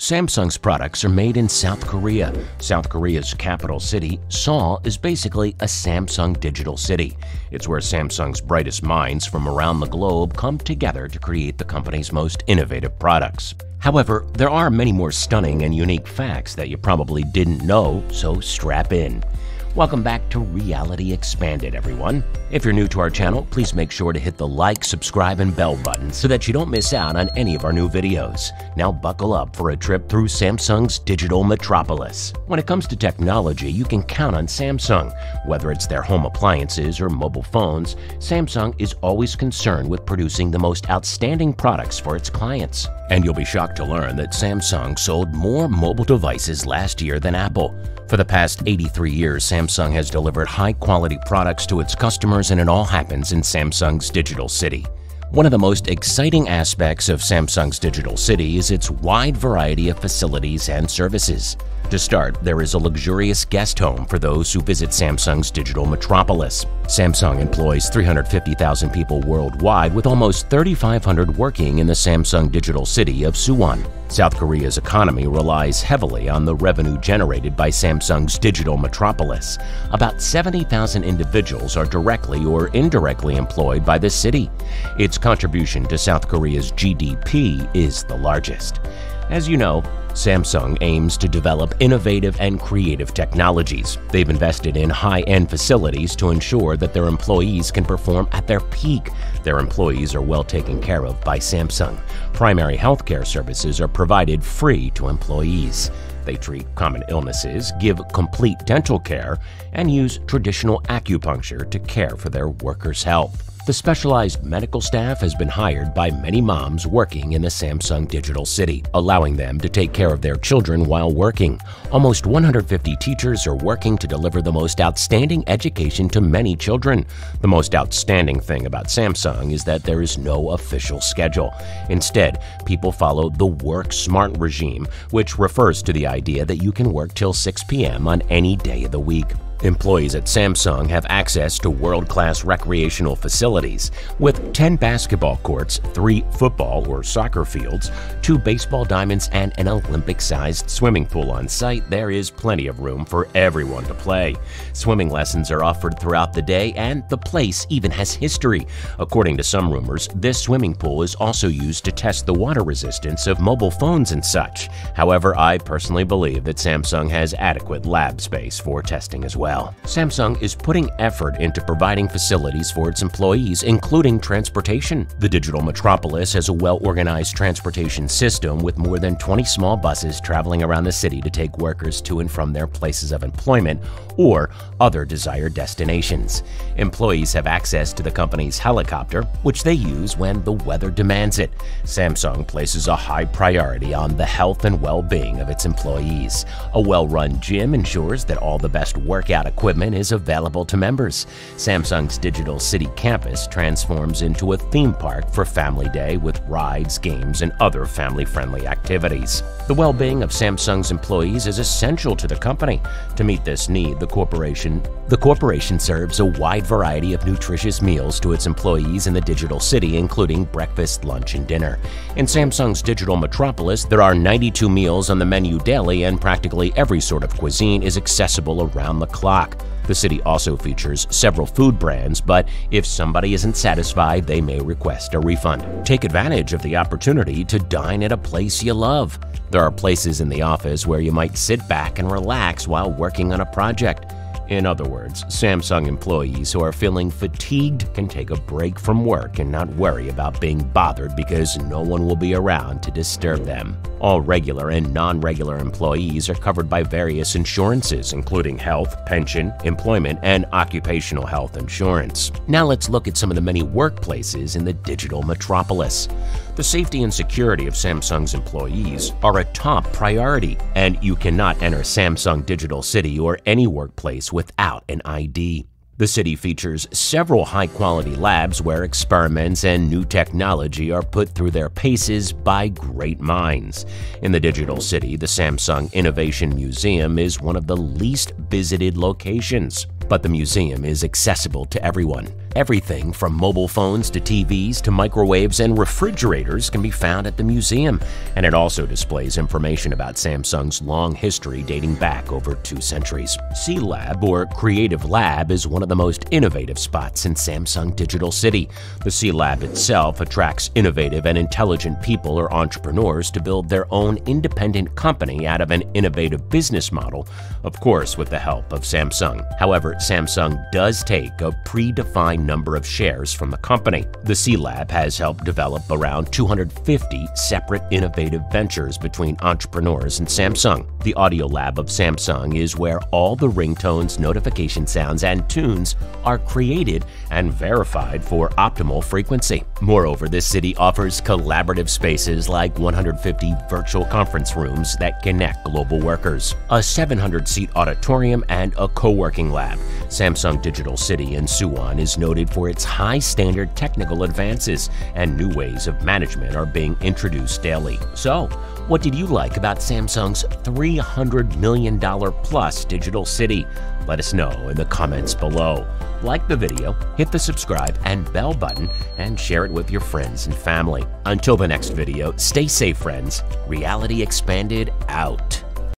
Samsung's products are made in South Korea. South Korea's capital city, Seoul, is basically a Samsung digital city. It's where Samsung's brightest minds from around the globe come together to create the company's most innovative products. However, there are many more stunning and unique facts that you probably didn't know, so strap in. Welcome back to Reality Expanded, everyone. If you're new to our channel, please make sure to hit the like, subscribe, and bell button so that you don't miss out on any of our new videos. Now buckle up for a trip through Samsung's digital metropolis. When it comes to technology, you can count on Samsung. Whether it's their home appliances or mobile phones, Samsung is always concerned with producing the most outstanding products for its clients. And you'll be shocked to learn that Samsung sold more mobile devices last year than Apple. For the past 83 years, Samsung has delivered high-quality products to its customers and it all happens in Samsung's Digital City. One of the most exciting aspects of Samsung's Digital City is its wide variety of facilities and services. To start, there is a luxurious guest home for those who visit Samsung's digital metropolis. Samsung employs 350,000 people worldwide with almost 3,500 working in the Samsung digital city of Suwon. South Korea's economy relies heavily on the revenue generated by Samsung's digital metropolis. About 70,000 individuals are directly or indirectly employed by the city. Its contribution to South Korea's GDP is the largest. As you know, Samsung aims to develop innovative and creative technologies. They've invested in high-end facilities to ensure that their employees can perform at their peak. Their employees are well taken care of by Samsung. Primary healthcare services are provided free to employees. They treat common illnesses, give complete dental care, and use traditional acupuncture to care for their workers' health. The specialized medical staff has been hired by many moms working in the Samsung Digital City, allowing them to take care of their children while working. Almost 150 teachers are working to deliver the most outstanding education to many children. The most outstanding thing about Samsung is that there is no official schedule. Instead, people follow the Work Smart regime, which refers to the idea that you can work till 6 p.m. on any day of the week. Employees at Samsung have access to world-class recreational facilities with 10 basketball courts, 3 football or soccer fields, 2 baseball diamonds, and an Olympic-sized swimming pool on site. There is plenty of room for everyone to play. Swimming lessons are offered throughout the day and the place even has history. According to some rumors, this swimming pool is also used to test the water resistance of mobile phones and such. However, I personally believe that Samsung has adequate lab space for testing as well Samsung is putting effort into providing facilities for its employees, including transportation. The digital metropolis has a well-organized transportation system with more than 20 small buses traveling around the city to take workers to and from their places of employment or other desired destinations. Employees have access to the company's helicopter, which they use when the weather demands it. Samsung places a high priority on the health and well-being of its employees. A well-run gym ensures that all the best workout equipment is available to members. Samsung's Digital City campus transforms into a theme park for Family Day with rides, games, and other family-friendly activities. The well-being of Samsung's employees is essential to the company. To meet this need, the corporation the corporation serves a wide variety of nutritious meals to its employees in the digital city, including breakfast, lunch, and dinner. In Samsung's digital metropolis, there are 92 meals on the menu daily, and practically every sort of cuisine is accessible around the clock. The city also features several food brands, but if somebody isn't satisfied, they may request a refund. Take advantage of the opportunity to dine at a place you love. There are places in the office where you might sit back and relax while working on a project. In other words, Samsung employees who are feeling fatigued can take a break from work and not worry about being bothered because no one will be around to disturb them. All regular and non-regular employees are covered by various insurances, including health, pension, employment, and occupational health insurance. Now let's look at some of the many workplaces in the digital metropolis. The safety and security of Samsung's employees are a top priority, and you cannot enter Samsung Digital City or any workplace without an ID. The city features several high-quality labs where experiments and new technology are put through their paces by great minds. In the digital city, the Samsung Innovation Museum is one of the least visited locations, but the museum is accessible to everyone. Everything from mobile phones to TVs to microwaves and refrigerators can be found at the museum, and it also displays information about Samsung's long history dating back over two centuries. C Lab, or Creative Lab, is one of the most innovative spots in Samsung Digital City. The C Lab itself attracts innovative and intelligent people or entrepreneurs to build their own independent company out of an innovative business model, of course, with the help of Samsung. However, Samsung does take a predefined number of shares from the company. The C Lab has helped develop around 250 separate innovative ventures between entrepreneurs and Samsung. The Audio Lab of Samsung is where all the ringtones, notification sounds, and tunes are created and verified for optimal frequency. Moreover, this city offers collaborative spaces like 150 virtual conference rooms that connect global workers, a 700 seat auditorium, and a co working lab. Samsung Digital City in Suwon is noted for its high standard technical advances, and new ways of management are being introduced daily. So, what did you like about Samsung's $300 million plus digital city? Let us know in the comments below. Like the video, hit the subscribe and bell button, and share it with your friends and family. Until the next video, stay safe, friends. Reality Expanded out.